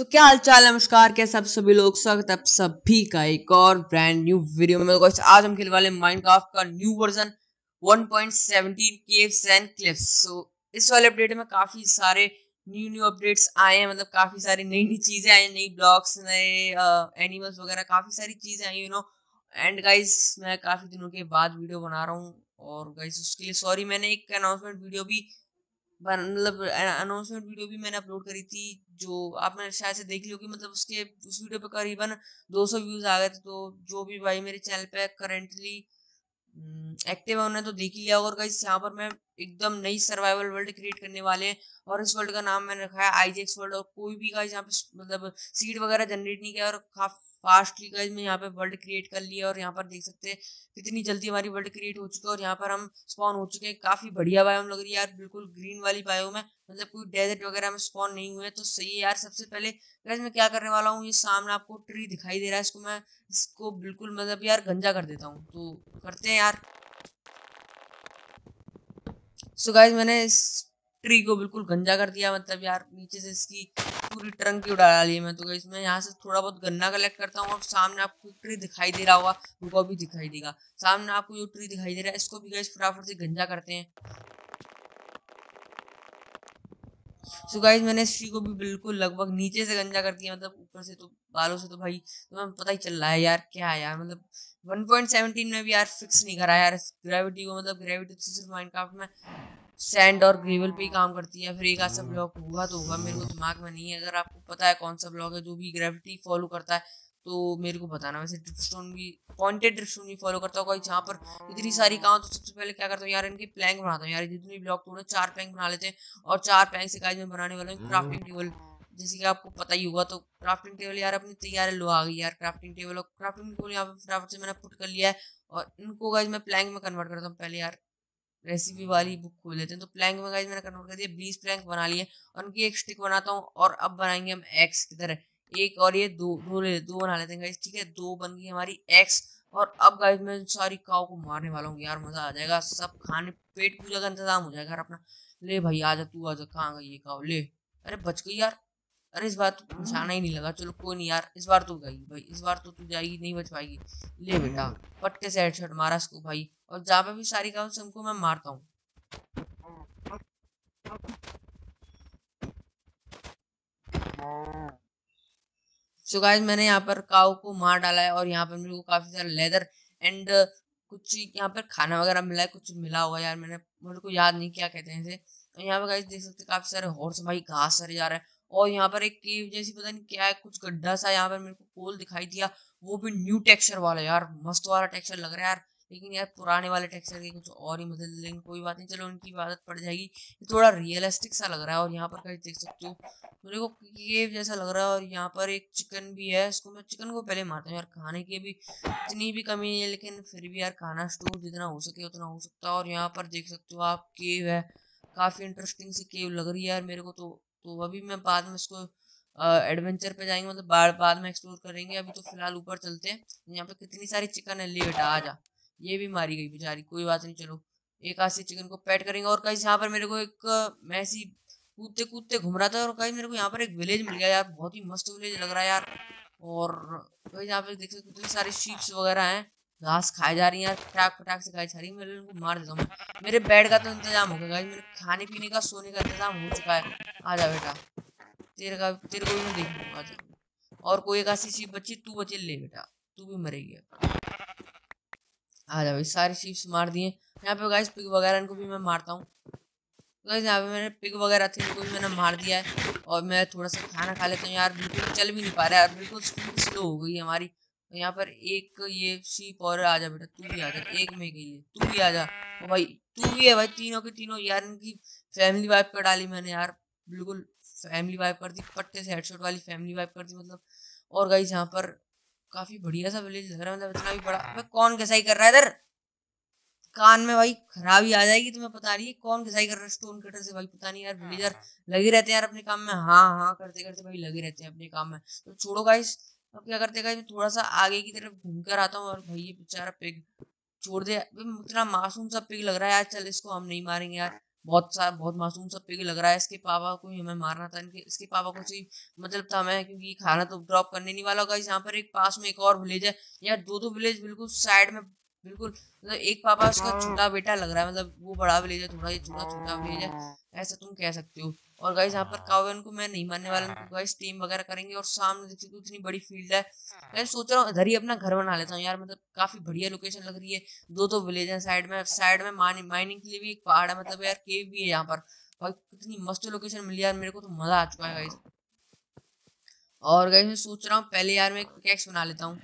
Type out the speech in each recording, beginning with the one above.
सो क्या हाल चाल नमस्कार, कैसे सब सभी लोग? स्वागत आप सभी का एक और ब्रांड न्यू वीडियो में। आज हम खेलने वाले माइनक्राफ्ट का new version 1.17 caves and cliffs so इस वाले अपडेट में काफ़ी सारे न्यू न्यू अपडेट्स आए हैं। मतलब काफ़ी सारी नई नई चीज़ें आई नई ब्लॉक्स नए एनिमल्स वगैरह, काफ़ी सारी चीज़ें आई यू नो एंड गाइस मैं काफ़ी दिनों के बाद वीडियो बना रहा हूँ। और गाइस उसके लिए सॉरी मैंने एक अनाउंसमेंट वीडियो भी मतलब अनाउंसमेंट वीडियो भी मैंने अपलोड करी थी, जो आपने शायद से देख ली होगी मतलब उसके, उस वीडियो पे करीबन 200 व्यूज़ आ गए थे तो जो भी भाई मेरे चैनल पे करेंटली एक्टिव है उन्हें तो देख ही लिया और गाइस यहाँ पर मैं एकदम नई सर्वाइवल वर्ल्ड क्रिएट करने वाले और इस वर्ल्ड का नाम मैंने रखा है आईजेक्स वर्ल्ड और कोई भी गाइस यहाँ पे मतलब सीड वगैरह जनरेट नहीं किया, और काफ़ी फास्टली गाइज़ में यहाँ पे वर्ल्ड क्रिएट कर लिया और यहाँ पर देख सकते हैं कितनी जल्दी हमारी वर्ल्ड क्रिएट हो चुकी है और यहाँ पर हम स्पॉन हो चुके हैं। काफ़ी बढ़िया बायोम लग रही है यार, बिल्कुल ग्रीन वाली बायोम है। मतलब कोई डेजर्ट वगैरह में स्पॉन नहीं हुए तो सही है यार। सबसे पहले गाइज़ मैं क्या करने वाला हूँ, ये सामने आपको ट्री दिखाई दे रहा है, इसको मैं इसको बिल्कुल मतलब यार गंजा कर देता हूँ। तो करते हैं यार। सो गाइज़ मैंने इस ट्री को बिल्कुल गंजा कर दिया मतलब यार, नीचे से इसकी पूरी ट्रंक की उड़ा डाली है मैं तो। इसमें यहाँ से थोड़ा बहुत गन्ना कलेक्ट करता हूँ और सामने आपको ट्री दिखाई दे रहा होगा रुको भी दिखाई देगा। सामने आपको जो ट्री दिखाई दे रहा है, इसको भी गाइस फटाफट से गंजा करते हैं। सो गाइस मैंने इस ट्री को भी बिल्कुल लगभग नीचे से गंजा कर दिया मतलब ऊपर से तो बालों से तो भाई तुम्हें पता ही चल रहा है यार, क्या है यार मतलब 1.17 में भी यार फिक्स नहीं करा यार ग्रेविटी को मतलब ग्रेविटी सिर्फ़ माइनक्राफ्ट में सैंड और ग्रेवल पे ही काम करती है। फिर एक आध सा ब्लॉक होगा तो होगा, मेरे को दिमाग में नहीं है। अगर आपको पता है कौन सा ब्लॉक है, जो भी ग्रेविटी फॉलो करता है तो मेरे को बताना। वैसे ड्रिपस्टोन भी पॉइंटेड ड्रिपस्टोन भी फॉलो करता होगा। जहाँ पर इतनी सारी काम तो सबसे पहले क्या करता हूँ, यार इनकी प्लैंक बनाता हूँ। यार जितनी ब्लॉक तोड़े, चार प्लैंक बना लेते हैं। और चार प्लैंक से काज में बनाने वाला हूँ क्राफ्टिंग टेबल जैसे कि आपको पता ही होगा तो क्राफ्टिंग टेबल यार अपनी तैयार लो आ गई यार क्राफ्टिंग टेबल और क्राफ्टिंग टेबल यहाँ पर फटाफट से मैंने पुट कर लिया है। और इनको गाइज़ मैं प्लैंक में कन्वर्ट करता हूँ पहले यार। रेसिपी वाली बुक खोल लेते हैं। तो प्लैंक में मैंने कन्वर्ट कर दिया, बीस प्लैंक बना लिए, और उनकी एक स्टिक बनाता हूँ, और अब बनाएँगे हम एक्स की तरह। एक और ये दो दो ले, दो बना लेते हैं गाइज़ ठीक है? दो बन गई हमारी एक्स और अब गाइज़ मैं सारी काव को मारने वाला हूँ, यार, मज़ा आ जाएगा। सब खाने, पेट पूजा का इंतज़ाम हो जाएगा यार अपना। ले भाई आजा तू आजा कहाँ गई ये काव ले। अरे, बच गई यार। अरे इस बार तो निशाना ही नहीं लगा। चलो कोई नहीं यार इस बार तो गई भाई इस बार तो तू जाएगी नहीं बच पाएगी ले बेटा पट्टे से हेडशॉट मारा इसको भाई। और जहाँ पे भी सारी काम सबको मैं मारता हूँ। सो गाइस मैंने यहाँ पर काऊ को मार डाला है और यहाँ पर मेरे को काफ़ी सारा लेदर एंड कुछ यहाँ पर खाना वगैरह मिला है कुछ मिला हुआ यार। मैंने मेरे को याद नहीं क्या कहते हैं इसे। तो यहाँ पर गाइस देख सकते काफ़ी सारे हॉर्स भाई घास सरे जा रहे हैं। और यहाँ पर एक केव जैसी पता नहीं क्या है, कुछ गड्ढा सा यहाँ पर मेरे को पोल दिखाई दिया। वो भी न्यू टेक्सचर वाला यार, मस्त वाला टेक्सचर लग रहा है यार। लेकिन यार पुराने वाले टेक्सचर के कुछ और ही मतलब लेकिन कोई बात नहीं, चलो उनकी आदत पड़ जाएगी। ये थोड़ा रियलिस्टिक सा लग रहा है और यहाँ पर कहीं देख सकते हो। मेरे को केव जैसा लग रहा है और यहाँ पर एक चिकन भी है, इसको मैं चिकन को पहले मारता हूँ यार, खाने की भी इतनी भी कमी नहीं है, लेकिन फिर भी यार खाना स्टोर जितना हो सके उतना हो सकता है। और यहाँ पर देख सकते हो आप केव है, काफ़ी इंटरेस्टिंग सी केव लग रही है यार मेरे को तो। तो अभी मैं बाद में इसको एडवेंचर पे जाएँगे मतलब बाद बाद में एक्सप्लोर करेंगे। अभी तो फ़िलहाल ऊपर चलते हैं। यहाँ पे कितनी सारी चिकन है? ले बेटा आ जा ये भी मारी गई बेचारी, कोई बात नहीं, चलो। एक हाथ से चिकन को पैट करेंगे। और कहीं यहाँ पर मेरे को एक मैसी कूदते कूदते घूम रहा था और कहीं मेरे को यहाँ पर एक विलेज मिल गया यार। बहुत ही मस्त विलेज लग रहा है यार। और कहीं यहाँ पे देख सकते कितनी सारी शीप्स वगैरह हैं। घास खाई जा रही है फटाक फटाक से खाई जा रही है मैं उनको मार देता हूँ। मेरे बेड का तो इंतज़ाम हो गया। मेरे खाने पीने का, सोने का इंतज़ाम हो चुका है। आ जा बेटा। तेरे का, तेरे को भी देख लूँगा जा। और कोई एक ऐसी चीज़ बची तू बचे ले बेटा, तू भी मरेगी आ जा भाई, सारी चीज़ मार दिए यहाँ पे गाइस पिग वगैरह इनको भी मैं मारता हूँ। गाइस यहाँ पे मैंने पिग वगैरह थे, इनको भी मैंने मार दिया है। और मैं थोड़ा सा खाना खा लेता हूँ यार, बिल्कुल चल भी नहीं पा रहा है बिल्कुल स्पीड स्लो हो गई हमारी। यहाँ पर एक ये शीप और आ जा बेटा, तू भी आ जा, एक में गई है, तू भी आ जा। भाई, तू भी है भाई, तीनों के तीनों यार, इनकी फैमिली वाइफ कर डाली मैंने यार। बिल्कुल फैमिली वाइफ कर दी पट्टे से हेडशॉट वाली फैमिली वाइफ कर दी मतलब। और गई यहाँ पर काफ़ी बढ़िया सा विलेज लग रहा है मतलब इतना भी बड़ा। भाई कौन घिसाई कर रहा है इधर? कान में भाई खराबी आ जाएगी तुम्हें पता नहीं कौन घिसाई कर रहा है स्टोन कटर से भाई पता नहीं यार विलेजर लगे रहते हैं यार अपने काम में। हाँ हाँ करते करते भाई लगे रहते हैं अपने काम में। तो छोड़ो गाइस अब क्या करते हैं थोड़ा सा आगे की तरफ़ घूम कर आता हूँ और भाई ये बेचारा पिग छोड़ दे। इतना मासूम सा पिग लग रहा है यार चल इसको हम नहीं मारेंगे यार। बहुत सा, बहुत मासूम सब पे लग रहा है इसके पापा को ही हमें मारना था इनके, इसके पापा को ही मतलब था हमें क्योंकि खाना तो ड्रॉप करने नहीं वाला होगा यहाँ पर एक पास में एक और विलेज है यार दो दो विलेज बिल्कुल साइड में बिल्कुल मतलब एक पापा उसका छोटा बेटा लग रहा है मतलब वो बड़ा विलेज है थोड़ा ये छोटा छोटा विलेज है ऐसा तुम कह सकते हो। और गाइस यहाँ पर कावन को मैं नहीं मानने वाला हूँ गाइस टीम वगैरह करेंगे और सामने देख सकते इतनी बड़ी फ़ील्ड है। मैं सोच रहा हूँ इधर ही अपना घर बना लेता हूँ यार मतलब काफ़ी बढ़िया लोकेशन लग रही है। दो दो विलेज है साइड में साइड में माइनिंग के लिए भी एक पहाड़ है मतलब यार केव भी है यहाँ पर। भाई कितनी मस्त लोकेशन मिली यार मेरे को तो मज़ा आ चुका है गाइस और गाइस मैं सोच रहा हूँ पहले यार मैं एक पिकेक्स बना लेता हूँ।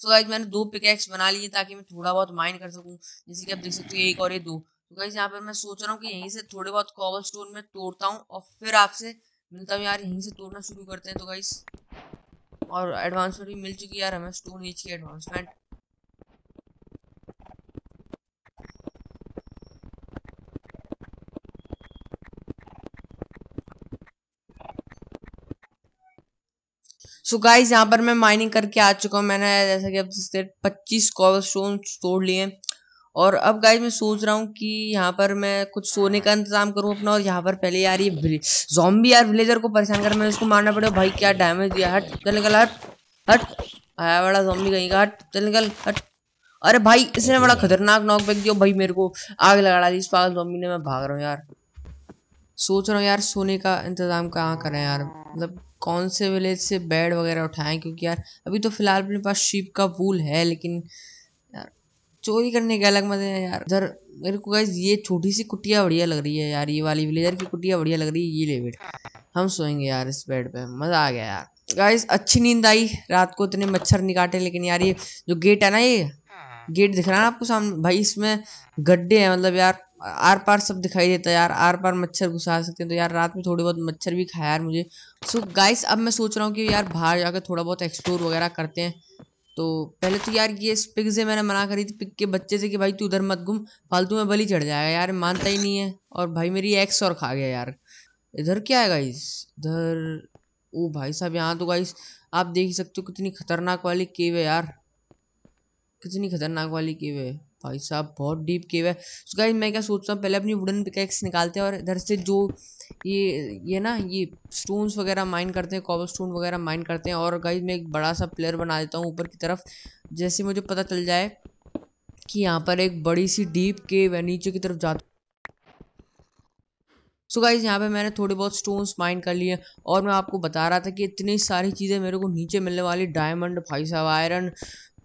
सो गाइज़ मैंने दो पिकेक्स बना लिए ताकि मैं थोड़ा बहुत माइन कर सकूँ, जैसे कि आप देख सकते हो एक और ये दो। तो गाइज़ यहाँ पर मैं सोच रहा हूँ कि यहीं से थोड़े बहुत कॉबल स्टोन में तोड़ता हूँ और फिर आपसे मिलता हूँ। यार, यहीं से तोड़ना शुरू करते हैं तो गाइज़ और एडवांसमेंट भी मिल चुकी है यार, हमें स्टोन एज की एडवांसमेंट सो गाइज़ यहाँ पर मैं माइनिंग करके आ चुका हूँ। मैंने जैसा कि अब पच्चीस कॉबल स्टोन तोड़ लिए और अब गाइज़ मैं सोच रहा हूँ कि यहाँ पर मैं कुछ सोने का इंतज़ाम करूँ अपना। और यहाँ पर पहले यार ये जॉम्बी यार विलेजर को परेशान कर मैं उसको मारना पड़ेगा। भाई, क्या डैमेज दिया? हट, चल निकल, हट हट। आया बड़ा जॉम्बी कहीं का। हट, चल निकल, हट। अरे भाई, इसने बड़ा खतरनाक नॉक बैक दिया। भाई, मेरे को आग लगा दी इस पागल जॉम्बी ने। मैं भाग रहा हूँ यार। सोच रहा हूँ यार, सोने का इंतज़ाम कहाँ करें यार? मतलब कौन से विलेज से बेड वगैरह उठाएँ? क्योंकि यार, अभी तो फ़िलहाल अपने पास शीप का वूल है, लेकिन यार, चोरी करने के अलग मज़े हैं यार। इधर मेरे को गाइस ये छोटी सी कुटिया बढ़िया लग रही है यार, ये वाली विलेजर की कुटिया बढ़िया लग रही है, ये ले बेड हम सोएँगे यार इस बेड पे, मज़ा आ गया यार। गाइस अच्छी नींद आई, रात को इतने मच्छर नहीं काटे लेकिन यार ये जो गेट है ना ये गेट दिख रहा है ना आपको सामने? भाई इसमें गड्ढे हैं मतलब यार आर पार सब दिखाई देता है यार आर पार मच्छर घुसा सकते हैं। तो यार रात में थोड़ी बहुत मच्छर भी खाया यार मुझे। सो so, गाइस अब मैं सोच रहा हूँ कि यार बाहर जाकर थोड़ा बहुत एक्सप्लोर वगैरह करते हैं। तो पहले तो यार ये पिग से मैंने मना करी थी पिग के बच्चे से कि भाई तू उधर मत घूम फालतू में बली चढ़ जाएगा यार मानता ही नहीं है। और भाई मेरी एक्स और खा गया यार। इधर क्या है गाइस इधर ओ भाई साहब यहाँ तो गाइस आप देख सकते हो कितनी खतरनाक वाली केव है यार। कितनी खतरनाक वाली केव है। भाई साहब, बहुत डीप केव है। सो गाइस मैं क्या सोचता हूँ, पहले अपनी वुडन पिकेक्स निकालते हैं और इधर से जो ये ये ना, ये स्टोन्स वगैरह माइन करते हैं कॉबर स्टोन वगैरह माइन करते हैं। और गाइज़ मैं एक बड़ा सा प्लेयर बना देता हूँ ऊपर की तरफ़, जैसे मुझे पता चल जाए कि यहाँ पर एक बड़ी सी डीप केव है, नीचे की तरफ़ जाता सो गाइज़ यहाँ पे मैंने थोड़े बहुत स्टोन्स माइन कर लिए और मैं आपको बता रहा था कि इतनी सारी चीज़ें मेरे को नीचे मिलने वाली डायमंड भाई साहब आयरन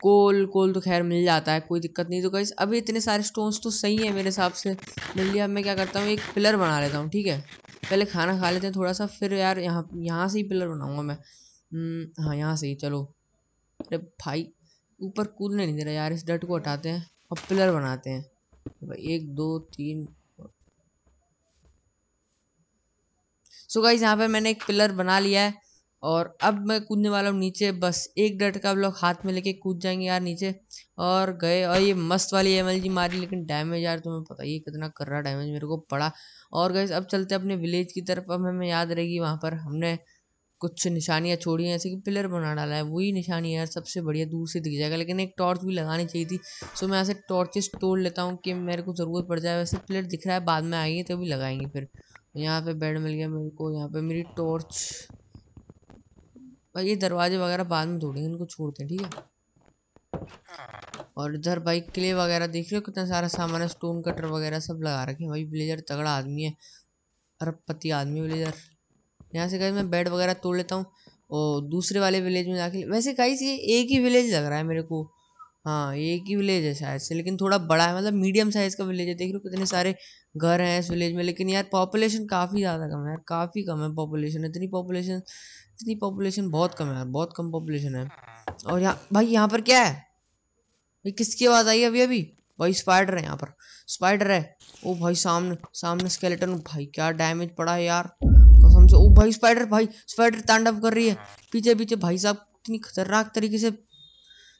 कोल कोल तो खैर मिल जाता है कोई दिक्कत नहीं। तो गाइस अभी इतने सारे स्टोन्स तो सही है मेरे हिसाब से। मिल लिया मैं क्या करता हूँ एक पिलर बना लेता हूँ ठीक है? पहले खाना खा लेते हैं थोड़ा सा फिर यार यहाँ यहाँ से ही पिलर बनाऊँगा मैं। हम्म, हाँ यहाँ से ही चलो। अरे भाई ऊपर कूदने नहीं दे रहा यार इस डट को हटाते हैं और पिलर बनाते हैं। भाई एक दो तीन सो गाइज़ यहाँ पे मैंने एक पिलर बना लिया है। और अब मैं कूदने वाला हूँ नीचे, बस एक डट का अब लोग हाथ में लेके कूद जाएँगे यार नीचे। और गए, और ये मस्त वाली एम जी मारी लेकिन डैमेज यार तुम्हें पता ही कितना कर रहा डैमेज मेरे को पड़ा। और गए अब चलते अपने विलेज की तरफ़। अब हमें याद रहेगी वहाँ पर हमने कुछ निशानियाँ छोड़ी हैं, ऐसे कि पिलर बना डाला है। वही निशानी यार सबसे बढ़िया दूर से दिख जाएगा, लेकिन एक टॉर्च भी लगानी चाहिए थी। सो मैं ऐसे टॉर्चेस तोड़ लेता हूँ कि मेरे को ज़रूरत पड़ जाए। वैसे पिलर दिख रहा है, बाद में आएँगे तभी लगाएँगे फिर। यहाँ पे बेड मिल गया मेरे को, यहाँ पे मेरी टॉर्च भाई ये दरवाजे वगैरह बाद में तोड़ेंगे इनको छोड़ते हैं, ठीक है? और इधर भाई क्ले वगैरह देख रहे हो कितना सारा सामान है स्टोन कटर वगैरह सब लगा रखे हैं भाई ब्लेजर तगड़ा आदमी है, अरबपति आदमी ब्लेजर यहाँ से कहीं मैं बेड वगैरह तोड़ लेता हूँ, और दूसरे वाले विलेज में जाके, वैसे कहीं ये एक ही विलेज लग रहा है मेरे को। हाँ एक ही विलेज है शायद से, लेकिन थोड़ा बड़ा है मतलब मीडियम साइज़ का विलेज है, देख लो कितने सारे घर हैं इस विलेज में, लेकिन यार पॉपुलेशन काफ़ी ज़्यादा कम है यार, काफ़ी कम है पॉपुलेशन इतनी पॉपुलेशन इतनी पॉपुलेशन बहुत कम है यार बहुत कम पॉपुलेशन है। और यहाँ, भाई यहाँ पर क्या है? भाई किसकी आवाज़ आई अभी अभी? भाई स्पाइडर है यहाँ पर स्पाइडर है। ओ भाई सामने सामने स्केलेटन भाई क्या डैमेज पड़ा है यार। कसम से, ओ भाई स्पाइडर भाई स्पाइडर तांडव कर रही है। पीछे पीछे भाई साहब इतनी खतरनाक तरीके से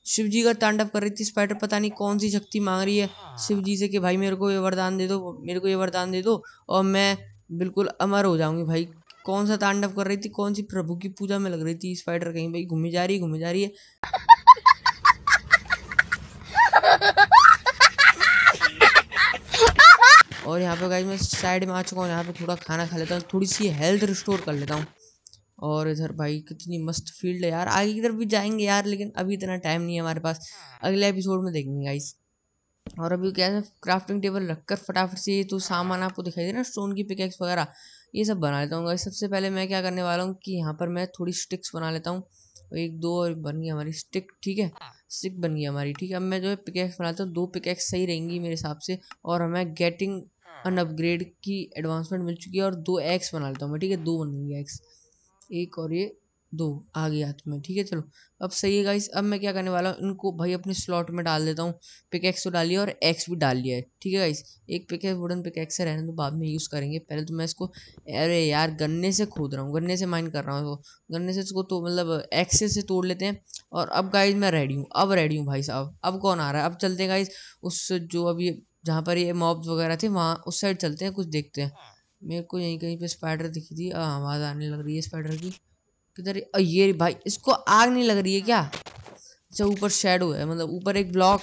शिव जी का तांडव कर रही थी। स्पाइडर पता नहीं कौन सी शक्ति मांग रही है शिव जी से कि भाई मेरे को ये वरदान दे दो, मेरे को ये वरदान दे दो और मैं बिल्कुल अमर हो जाऊँगी भाई। कौन सा तांडव कर रही थी? कौन सी प्रभु की पूजा में लग रही थी? स्पाइडर कहीं भाई घूमी जा रही घूमी जा रही है। और यहाँ पे गाइज़ मैं साइड में आ चुका हूँ, यहाँ पे थोड़ा खाना खा लेता हूँ, थोड़ी सी हेल्थ रिस्टोर कर लेता हूँ। और इधर भाई कितनी मस्त फ़ील्ड है यार। आगे की तरफ़ भी जाएँगे यार, लेकिन अभी इतना टाइम नहीं है हमारे पास। अगले एपिसोड में देखेंगे गाइस और अभी क्या है क्राफ्टिंग टेबल रखकर फटाफट से तो सामान आपको दिखाई दे ना स्टोन की पिकेक्स वगैरह। ये सब बना लेता हूँ। सबसे पहले मैं क्या करने वाला हूँ कि यहाँ पर मैं थोड़ी स्टिक्स बना लेता हूँ। एक दो और बन गई हमारी स्टिक ठीक है? स्टिक बन गई हमारी ठीक है? अब मैं जो है पिकेक्स बनाता हूँ। दो पिकेक्स सही रहेंगी मेरे हिसाब से और हमें गेटिंग अन अपग्रेड की एडवांसमेंट मिल चुकी है और दो एक्स बना लेता हूँ मैं ठीक है? दो बन गई एक्स एक और ये दो आ गया हाथ में, ठीक है, चलो। अब सही है गाइस अब मैं क्या करने वाला हूँ, इनको भाई अपने स्लॉट में डाल देता हूँ। पिक एक्स तो डालिए और एक्स भी डाल लिया है, ठीक है गाइस एक पिक है वुडन पिक एक्स रहने तो बाद में यूज़ करेंगे। पहले तो मैं इसको, अरे यार, गन्ने से खोद रहा हूँ, गन्ने से माइन कर रहा हूँ गन्ने से इसको तो मतलब एक्से से तोड़ लेते हैं और अब गाइज़ मैं रेडी हूँ, अब रेडी हूँ भाई साहब। अब कौन आ रहा है? अब चलते हैं गाइज़ उस जो अभी जहाँ पर ये मॉब्स वगैरह थे, वहाँ उस साइड चलते हैं, कुछ देखते हैं। मेरे को यहीं कहीं पे स्पाइडर दिखी थी। आवाज़ आने लग रही है स्पाइडर की। किधर ये भाई, इसको आग नहीं लग रही है क्या? अच्छा ऊपर शेडो है मतलब ऊपर एक ब्लॉक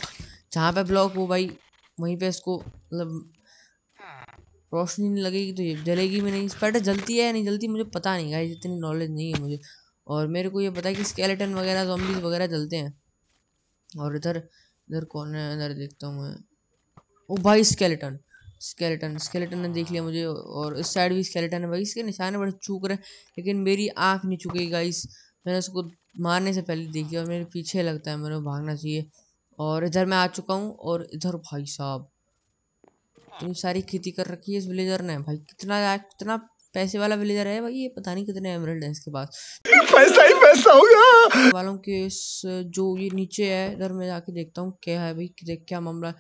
जहाँ पे ब्लॉक हो भाई, वहीं पे इसको मतलब रोशनी नहीं लगेगी तो ये जलेगी भी नहीं। स्पाइडर जलती है या नहीं जलती, मुझे पता नहीं गाइस इतनी नॉलेज नहीं है मुझे। और मेरे को ये पता है कि स्केलेटन वगैरह जॉम्बीज वगैरह जलते हैं। और इधर इधर कौन है? इधर देखता हूँ मैं। ओ भाई स्केलेटन स्केलेटन स्केलेटन ने देख लिया मुझे और इस साइड भी स्केलेटन है भाई। इसके निशाने बड़े चूक रहे लेकिन मेरी आँख नहीं चुकी गाइस मैंने उसको मारने से पहले देखी और मेरे पीछे लगता है मेरे को भागना चाहिए। और इधर मैं आ चुका हूँ और इधर भाई साहब इतनी सारी खेती कर रखी है इस विलेजर ने। भाई कितना कितना पैसे वाला विलेजर है भाई ये पता नहीं कितने एमरल्ड है इसके पास। पैसा ही पैसा होगा वालों के इस जो ये नीचे है इधर मैं जाके देखता हूँ क्या है भाई क्या मामला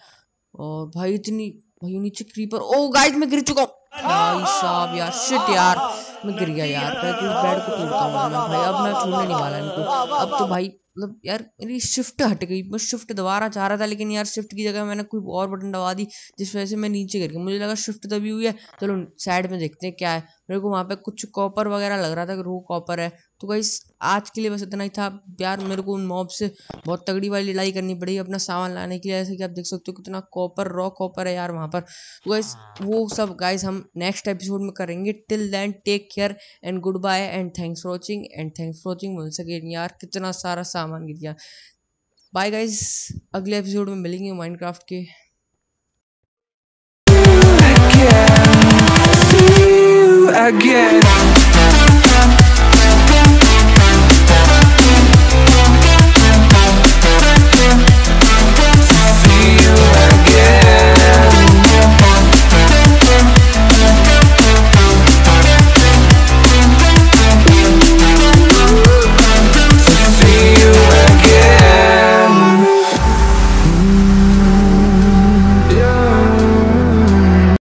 और भाई इतनी भाई नीचे क्रीपर ओ गाइस मैं गिर चुका हूँ। भाई साहब यार शिट यार। मैं गिर गया यार। मैं इस बेड को तोड़ता हूँ भाई। अब मैं छोड़ने नहीं वाला इनको। अब तो भाई मतलब यार मेरी शिफ्ट हट गई। मैं शिफ्ट दोबारा चाह रहा था लेकिन यार शिफ्ट की जगह मैंने कोई और बटन दबा दी जिस वजह से मैं नीचे गिर गया। मुझे लगा शिफ्ट दबी हुई है। चलो साइड में देखते हैं क्या है। मेरे को वहाँ पे कुछ कॉपर वगैरह लग रहा था कि रो कॉपर है। तो भाई आज के लिए बस इतना ही था। यार मेरे को उन मॉब से बहुत तगड़ी वाली लड़ाई करनी पड़ी अपना सामान लाने के लिए। जैसे कि आप देख सकते हो कितना कॉपर रॉ कॉपर है यार वहाँ पर। तो गाइस वो सब गाइस हम नेक्स्ट एपिसोड में करेंगे। Till then take care and goodbye and thanks for watching and thanks for watching मिल सके यार। कितना सारा सामान गिर गया। बाय गाइज़ अगले एपिसोड में मिलेंगे माइनक्राफ्ट के। Again.